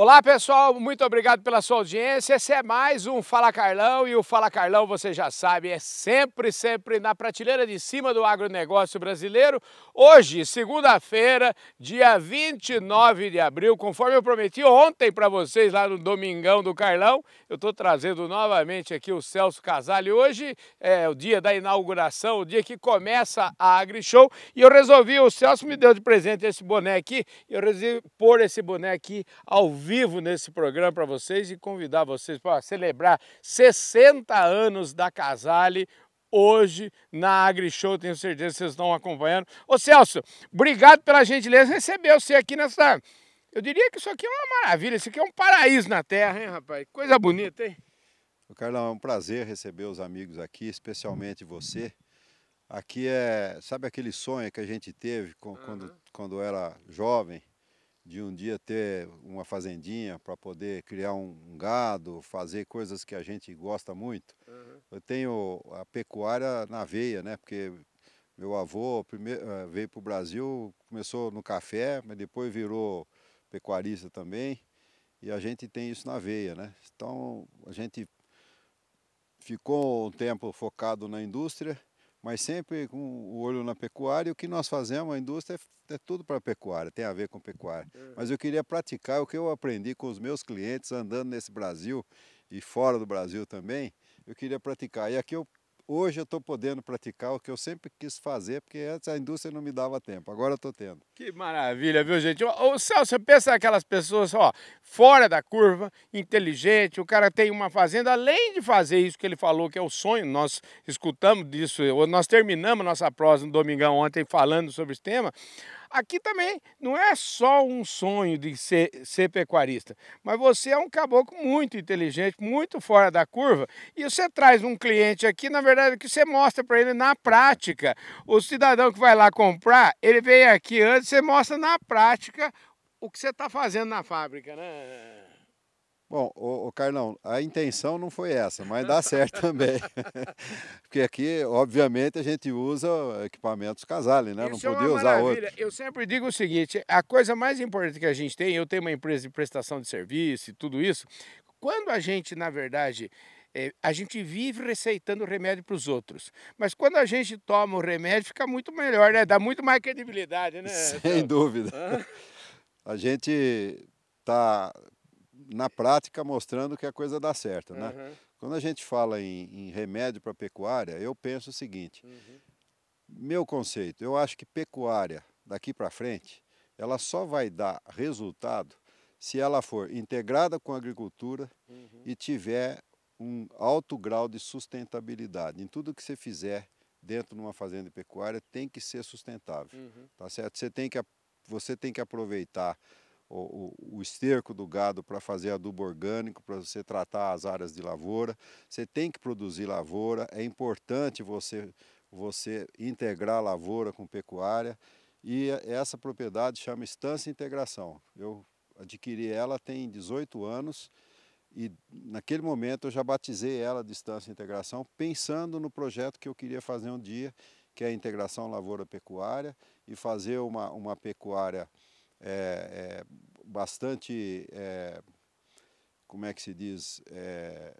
Olá pessoal, muito obrigado pela sua audiência. Esse é mais um Fala Carlão e o Fala Carlão, você já sabe, é sempre, sempre na prateleira de cima do agronegócio brasileiro. Hoje, segunda-feira, dia 29 de abril, conforme eu prometi ontem para vocês lá no Domingão do Carlão, eu estou trazendo novamente aqui o Celso Casale. Hoje é o dia da inauguração, o dia que começa a AgriShow e eu resolvi, o Celso me deu de presente esse boné aqui, eu resolvi pôr esse boné aqui ao vivo vivo nesse programa para vocês e convidar vocês para celebrar 60 anos da Casale hoje na AgriShow, tenho certeza que vocês estão acompanhando. Ô Celso, obrigado pela gentileza receber você aqui nessa... Eu diria que isso aqui é uma maravilha, isso aqui é um paraíso na terra, hein, rapaz? Coisa bonita, hein? Carlão, é um prazer receber os amigos aqui, especialmente você. Aqui é, sabe aquele sonho que a gente teve quando, uhum. quando era jovem? De um dia ter uma fazendinha para poder criar um, gado, fazer coisas que a gente gosta muito. Uhum. Eu tenho a pecuária na veia, né? Porque meu avô primeiro, eh, veio para o Brasil, começou no café, mas depois virou pecuarista também. E a gente tem isso na veia, né? Então a gente ficou um tempo focado na indústria mas sempre com o olho na pecuária. E o que nós fazemos, a indústria, é, é tudo para pecuária, tem a ver com pecuária. Uhum. Mas eu queria praticar o que eu aprendi com os meus clientes andando nesse Brasil e fora do Brasil também. Eu queria praticar. E aqui eu hoje eu estou podendo praticar o que eu sempre quis fazer, porque antes a indústria não me dava tempo, agora eu estou tendo. Que maravilha, viu gente? O Celso, pensa naquelas pessoas, ó, fora da curva, inteligente, o cara tem uma fazenda, além de fazer isso que ele falou, que é o sonho, nós escutamos disso, nós terminamos nossa prosa no Domingão ontem falando sobre esse tema, Aqui também não é só um sonho de ser, ser pecuarista, mas você é um caboclo muito inteligente, muito fora da curva, e você traz um cliente aqui, na verdade, que você mostra para ele na prática. O cidadão que vai lá comprar, ele vem aqui antes, você mostra na prática o que você está fazendo na fábrica, né? Bom, o, Carlão, a intenção não foi essa, mas dá certo também. Porque aqui, obviamente, a gente usa equipamentos Casale, né? Isso não é podia usar outro. Eu sempre digo o seguinte, a coisa mais importante que a gente tem, eu tenho uma empresa de prestação de serviço e tudo isso, quando a gente, na verdade, é, a gente vive receitando remédio para os outros. Mas quando a gente toma o remédio, fica muito melhor, né? Dá muito mais credibilidade, né? Sem então, dúvida. A gente está na prática mostrando que a coisa dá certo, né? Uhum. Quando a gente fala em, em remédio para pecuária, eu penso o seguinte: uhum. meu conceito, eu acho que pecuária daqui para frente, ela só vai dar resultado se ela for integrada com a agricultura uhum. e tiver um alto grau de sustentabilidade. Em tudo que você fizer dentro de uma fazenda de pecuária tem que ser sustentável, uhum. tá certo? Você tem que você tem que aproveitar o, o, esterco do gado para fazer adubo orgânico, para você tratar as áreas de lavoura. Você tem que produzir lavoura, é importante você, você integrar lavoura com pecuária. E essa propriedade chama Estância Integração. Eu adquiri ela tem 18 anos e naquele momento eu já batizei ela de Estância Integração, pensando no projeto que eu queria fazer um dia, que é a integração lavoura-pecuária e fazer uma, uma pecuária é, é bastante, é, como é que se diz, é,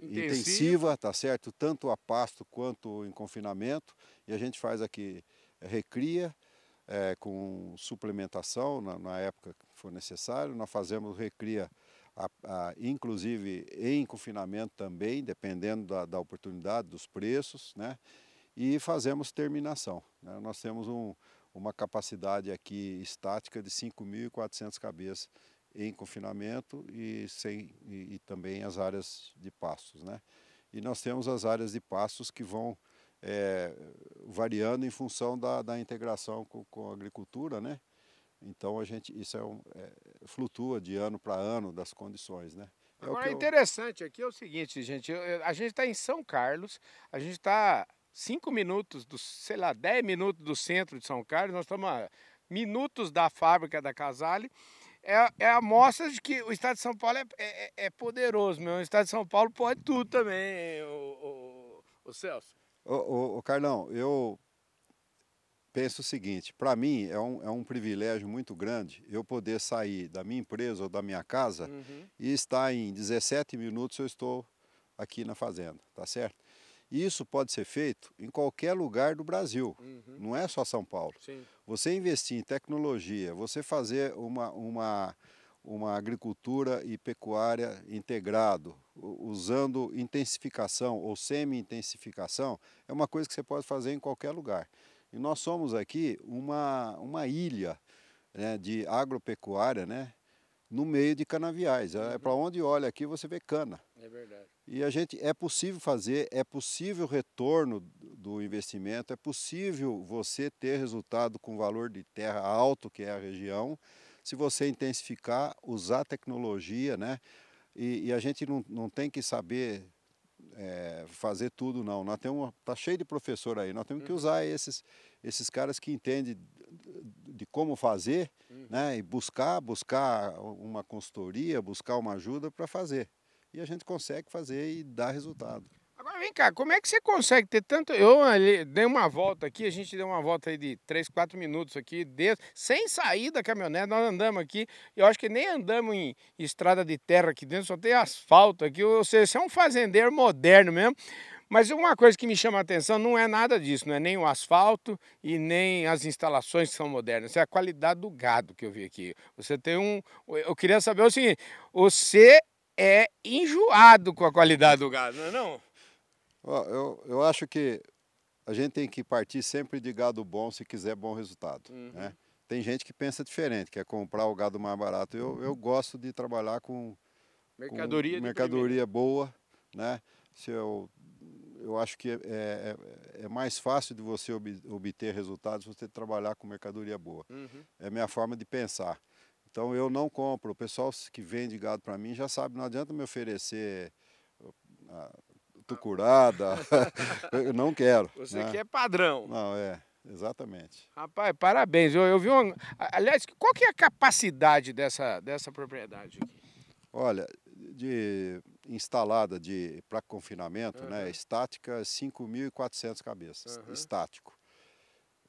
intensiva, tá certo? Tanto a pasto quanto em confinamento. E a gente faz aqui recria é, com suplementação na, na, época que for necessário. Nós fazemos recria, a, a, inclusive em confinamento também, dependendo da, da oportunidade, dos preços, né? E fazemos terminação. Né? Nós temos um, uma capacidade aqui estática de 5.400 cabeças em confinamento e, sem, e, e, também as áreas de pastos. Né? E nós temos as áreas de pastos que vão é, variando em função da, da integração com, com, a agricultura, né? Então a gente isso é, um, é flutua de ano para ano das condições, né? É Agora, eu... interessante aqui é o seguinte, gente, a gente está em São Carlos, a gente está cinco minutos, do, sei lá, dez minutos do centro de São Carlos, nós estamos a minutos da fábrica da Casale. É, é a mostra de que o estado de São Paulo é, é, é poderoso, meu. O estado de São Paulo pode tudo também, o, o, o Celso. O Carlão, eu penso o seguinte, para mim é um, é um privilégio muito grande eu poder sair da minha empresa ou da minha casa uhum. e estar em 17 minutos eu estou aqui na fazenda, tá certo? Isso pode ser feito em qualquer lugar do Brasil, uhum. não é só São Paulo. Sim. Você investir em tecnologia, você fazer uma, uma, uma agricultura e pecuária integrado, usando intensificação ou semi-intensificação, é uma coisa que você pode fazer em qualquer lugar. E nós somos aqui uma, uma ilha né, de agropecuária, né, no meio de canaviais. É, uhum. Para onde olha aqui você vê cana. É verdade. E a gente é possível fazer, é possível retorno do investimento, é possível você ter resultado com valor de terra alto, que é a região, se você intensificar, usar tecnologia, né? E, e a gente não, não tem que saber é, fazer tudo, não. Nós temos, tá cheio de professor aí, nós temos que uhum. usar esses, esses caras que entendem de como fazer, uhum. né? E buscar, buscar uma consultoria, buscar uma ajuda para fazer. E a gente consegue fazer e dar resultado. Agora vem cá, como é que você consegue ter tanto. Eu ali, dei uma volta aqui, a gente deu uma volta aí de 3, 4 minutos aqui, dentro, sem sair da caminhonete, nós andamos aqui. Eu acho que nem andamos em estrada de terra aqui dentro, só tem asfalto aqui. Ou seja, você é um fazendeiro moderno mesmo. Mas uma coisa que me chama a atenção não é nada disso, não é nem o asfalto e nem as instalações que são modernas, é a qualidade do gado que eu vi aqui. Você tem um. Eu queria saber o seguinte: você é enjoado com a qualidade do gado, não é não? Eu, eu acho que a gente tem que partir sempre de gado bom se quiser bom resultado. Uhum. Né? Tem gente que pensa diferente, quer comprar o gado mais barato. Eu, eu gosto de trabalhar com mercadoria, com mercadoria boa, né? Se eu eu acho que é, é, é, mais fácil de você obter resultados se você trabalhar com mercadoria boa. Uhum. É a minha forma de pensar. Então eu não compro. O pessoal que vende gado para mim já sabe, não adianta me oferecer uh, tucurada. eu não quero. Você né? quer padrão. Não, é. Exatamente. Rapaz, parabéns. Eu, eu vi uma. Aliás, qual que é a capacidade dessa, dessa propriedade aqui? Olha, de instalada de para confinamento, uhum. né, estática, 5.400 cabeças, uhum. estático.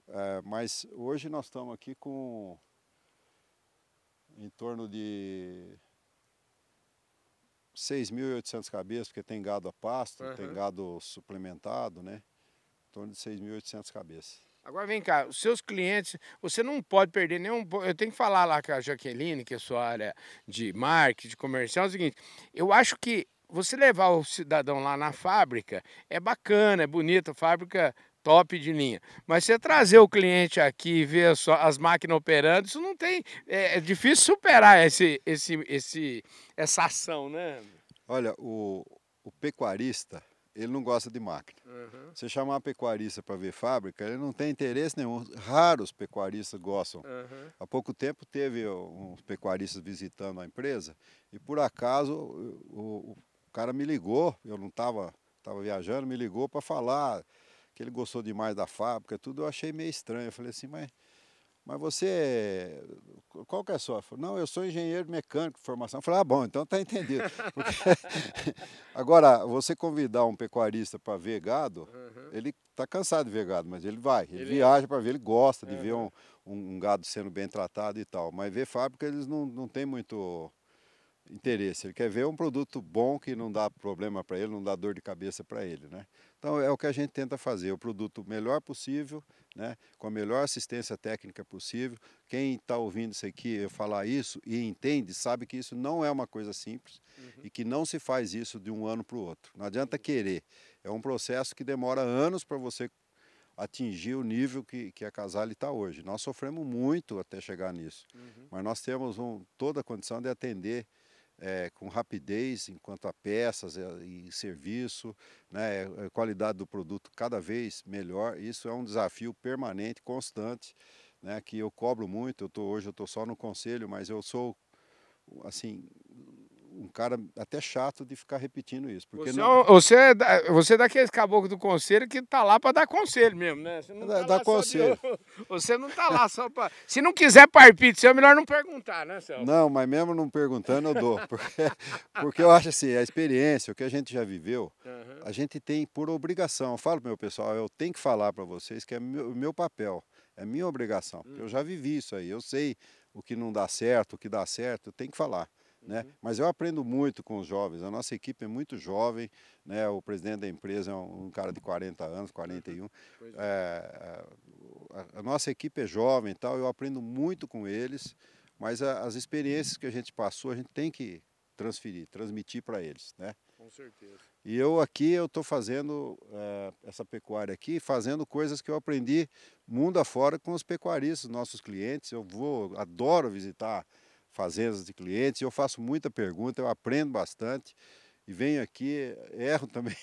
É, mas hoje nós estamos aqui com em torno de 6.800 cabeças, porque tem gado a pasto, uhum. tem gado suplementado, né? Em torno de 6.800 cabeças. Agora vem cá, os seus clientes, você não pode perder nenhum. Eu tenho que falar lá com a Jaqueline, que é sua área de marketing, de comercial, é o seguinte: eu acho que você levar o cidadão lá na fábrica é bacana, é bonita, fábrica top de linha. Mas você trazer o cliente aqui e ver só as máquinas operando, isso não tem. É, é difícil superar esse, esse, esse, essa ação, né? Olha, o, o pecuarista, ele não gosta de máquina. Uhum. Você chamar um pecuarista para ver fábrica, ele não tem interesse nenhum. Raros pecuaristas gostam. Uhum. Há pouco tempo teve uns pecuaristas visitando a empresa e por acaso o, o cara me ligou, eu não estava tava viajando, me ligou para falar que ele gostou demais da fábrica, tudo. Eu achei meio estranho. Eu falei assim, mas mas você, qual que é a sua? Não, eu sou engenheiro mecânico de formação. Eu falei, ah, bom, então tá entendido. Porque... Agora, você convidar um pecuarista para ver gado, uhum. ele tá cansado de ver gado, mas ele vai, ele, ele... viaja para ver, ele gosta de uhum. ver um, um, gado sendo bem tratado e tal. Mas ver fábrica, eles não, não têm muito interesse. Ele quer ver um produto bom que não dá problema para ele, não dá dor de cabeça para ele, né? Então é o que a gente tenta fazer, o produto melhor possível, né? Com a melhor assistência técnica possível. Quem está ouvindo isso aqui eu falar isso e entende, sabe que isso não é uma coisa simples uhum. e que não se faz isso de um ano para o outro. Não adianta querer. É um processo que demora anos para você atingir o nível que, que a Casale está hoje. Nós sofremos muito até chegar nisso, uhum. mas nós temos um, toda a condição de atender é, com rapidez enquanto a peças e serviço, né, é, qualidade do produto cada vez melhor. Isso é um desafio permanente, constante, né, que eu cobro muito. Eu tô, hoje eu estou só no conselho, mas eu sou assim um cara até chato de ficar repetindo isso. Porque você, não... É você, é, você é daqueles caboclos do conselho que tá lá para dar conselho mesmo, né? Você não tá dá conselho. De... Você não tá lá só para. Se não quiser parpite seu, é melhor não perguntar, né, Celso? Não, mas mesmo não perguntando, eu dou. Porque, porque eu acho assim, a experiência, o que a gente já viveu, uhum. a gente tem por obrigação. Eu falo pro meu pessoal, eu tenho que falar para vocês que é o meu, meu papel É minha obrigação. Hum. Eu já vivi isso aí. Eu sei o que não dá certo, o que dá certo, eu tenho que falar. Né? Uhum. Mas eu aprendo muito com os jovens. A nossa equipe é muito jovem. Né? O presidente da empresa é um, um cara de 40 anos, 41. Uhum. É. É, a, a, nossa equipe é jovem e tal. Eu aprendo muito com eles. Mas a, as experiências que a gente passou, a gente tem que transferir, transmitir para eles. Né? Com certeza. E eu aqui, eu estou fazendo é, essa pecuária aqui, fazendo coisas que eu aprendi mundo afora com os pecuaristas, nossos clientes. Eu vou, adoro visitar fazendas de clientes, eu faço muita pergunta, eu aprendo bastante. E venho aqui, erro também.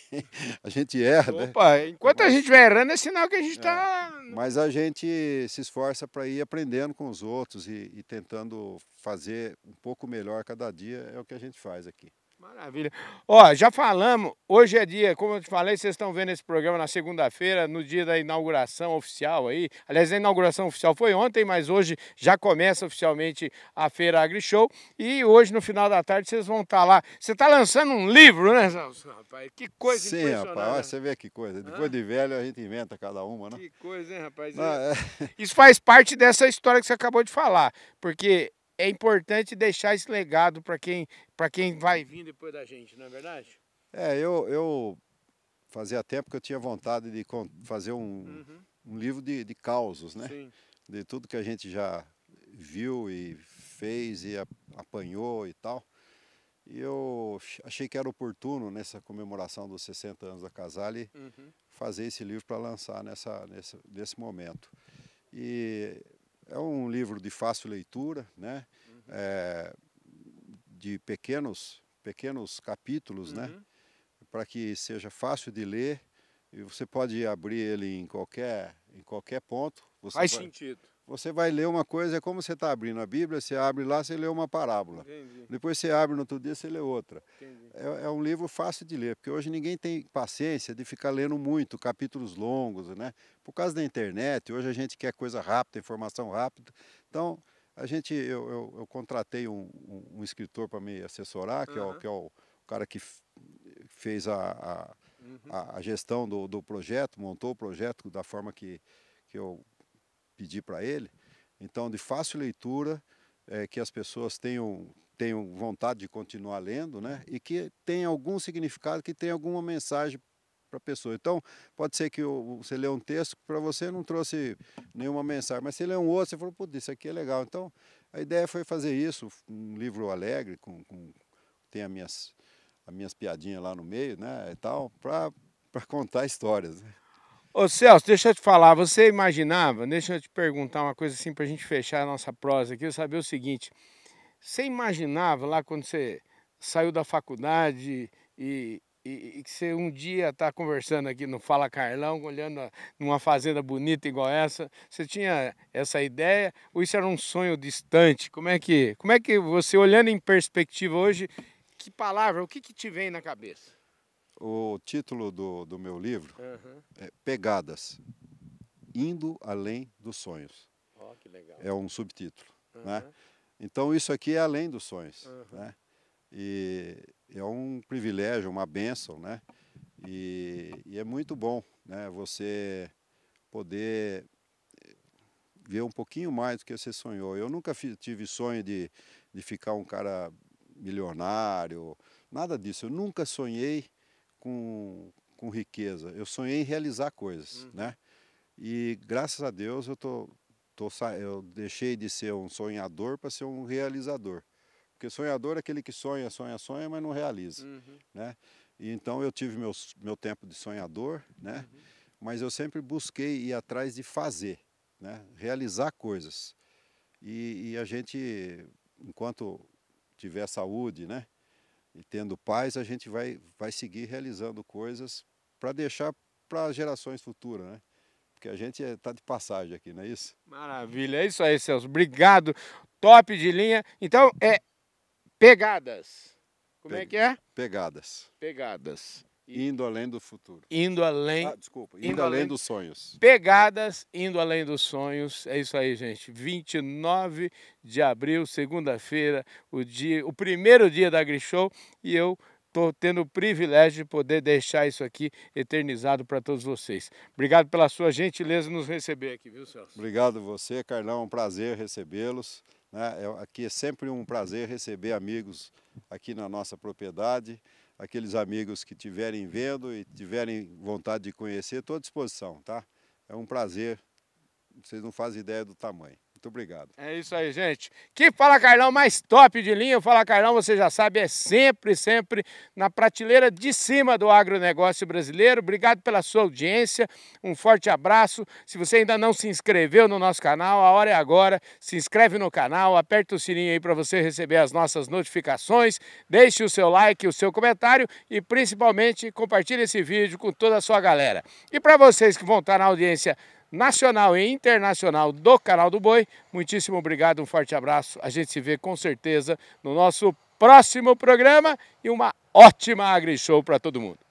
a gente erra, né? Opa, né? enquanto mas, a gente vai errando, é sinal que a gente está. É, mas a gente se esforça para ir aprendendo com os outros e, e tentando fazer um pouco melhor cada dia, é o que a gente faz aqui. Maravilha. Ó, já falamos, hoje é dia, como eu te falei, vocês estão vendo esse programa na segunda-feira, no dia da inauguração oficial aí. Aliás, a inauguração oficial foi ontem, mas hoje já começa oficialmente a Feira AgriShow. E hoje, no final da tarde, vocês vão estar tá lá. Você está lançando um livro, né, rapaz? Que coisa Sim, rapaz, você vê que coisa. Depois de velho, a gente inventa cada uma, né? Que coisa, hein, rapaz? Não, é... Isso faz parte dessa história que você acabou de falar, porque é importante deixar esse legado para quem, quem vai vir depois da gente, não é verdade? É, eu, eu fazia tempo que eu tinha vontade de fazer um, uhum. um livro de, de causos, né? Sim. De tudo que a gente já viu e fez e apanhou e tal. E eu achei que era oportuno, nessa comemoração dos 60 anos da Casale, uhum. fazer esse livro para lançar nessa, nesse, nesse momento. E é um livro de fácil leitura, né? Uhum. É, de pequenos, pequenos capítulos, né? uhum. né? Para que seja fácil de ler. E você pode abrir ele em qualquer, em qualquer ponto. Você Faz vai... sentido. Você vai ler uma coisa, é como você está abrindo a Bíblia, você abre lá, você lê uma parábola. Entendi. Depois você abre no outro dia, você lê outra. É, é, um livro fácil de ler, porque hoje ninguém tem paciência de ficar lendo muito, capítulos longos, né? Por causa da internet, hoje a gente quer coisa rápida, informação rápida. Então, a gente, eu, eu, eu contratei um, um, um escritor para me assessorar, que, uhum. é o, que é o cara que fez a, a, uhum. a, a gestão do, do projeto, montou o projeto da forma que, que eu pedir para ele. Então, de fácil leitura, é, que as pessoas tenham, tenham vontade de continuar lendo, né? E que tenha algum significado, que tenha alguma mensagem para a pessoa. Então, pode ser que você lê um texto que para você não trouxe nenhuma mensagem, mas você lê um outro, você falou, putz, isso aqui é legal. Então, a ideia foi fazer isso, um livro alegre, com, com tem as minhas, as minhas piadinhas lá no meio, né, e tal, para contar histórias. Né? Ô Celso, deixa eu te falar, você imaginava, deixa eu te perguntar uma coisa assim para a gente fechar a nossa prosa aqui, eu saber o seguinte, você imaginava lá quando você saiu da faculdade e, e, e que você um dia está conversando aqui no Fala Carlão, olhando numa fazenda bonita igual essa, você tinha essa ideia ou isso era um sonho distante? Como é que, como é que você olhando em perspectiva hoje, que palavra, o que, que te vem na cabeça? O título do, do meu livro uhum. é Pegadas, Indo Além dos Sonhos. Oh, que legal. É um subtítulo. Uhum. Né? Então isso aqui é além dos sonhos. Uhum. Né? E é um privilégio, uma bênção, né? E, e, é muito bom né? você poder ver um pouquinho mais do que você sonhou. Eu nunca tive sonho de, de ficar um cara milionário, nada disso. Eu nunca sonhei com, com riqueza, eu sonhei em realizar coisas, uhum. né? E graças a Deus eu tô, tô eu deixei de ser um sonhador para ser um realizador. Porque sonhador é aquele que sonha, sonha, sonha, mas não realiza, uhum. né? E então eu tive meus, meu tempo de sonhador, né? Uhum. Mas eu sempre busquei ir atrás de fazer, né? Realizar coisas. E, e a gente, enquanto tiver saúde, né? E tendo paz, a gente vai, vai seguir realizando coisas para deixar para gerações futuras, né? Porque a gente está de passagem aqui, não é isso? Maravilha, é isso aí, Celso. Obrigado. Top de linha. Então, é pegadas. Como Pe é que é? Pegadas. Pegadas. Indo além do futuro. Indo além. Ah, desculpa, indo, indo além, além, dos sonhos. Pegadas, indo além dos sonhos. É isso aí, gente. 29 de abril, segunda-feira, o dia, o primeiro dia da AgriShow. E eu estou tendo o privilégio de poder deixar isso aqui eternizado para todos vocês. Obrigado pela sua gentileza nos receber aqui, viu, Celso? Obrigado você, Carlão. É um prazer recebê-los. Né? É, aqui é sempre um prazer receber amigos aqui na nossa propriedade. Aqueles amigos que estiverem vendo e tiverem vontade de conhecer, estou à disposição, tá? É um prazer. Vocês não fazem ideia do tamanho. Muito obrigado. É isso aí, gente. Que Fala Carlão mais top de linha. O Fala Carlão, você já sabe, é sempre, sempre na prateleira de cima do agronegócio brasileiro. Obrigado pela sua audiência. Um forte abraço. Se você ainda não se inscreveu no nosso canal, a hora é agora. Se inscreve no canal, aperta o sininho aí para você receber as nossas notificações. Deixe o seu like, o seu comentário e principalmente compartilhe esse vídeo com toda a sua galera. E para vocês que vão estar na audiência nacional e internacional do Canal do Boi. Muitíssimo obrigado, um forte abraço. A gente se vê com certeza no nosso próximo programa e uma ótima AgriShow para todo mundo.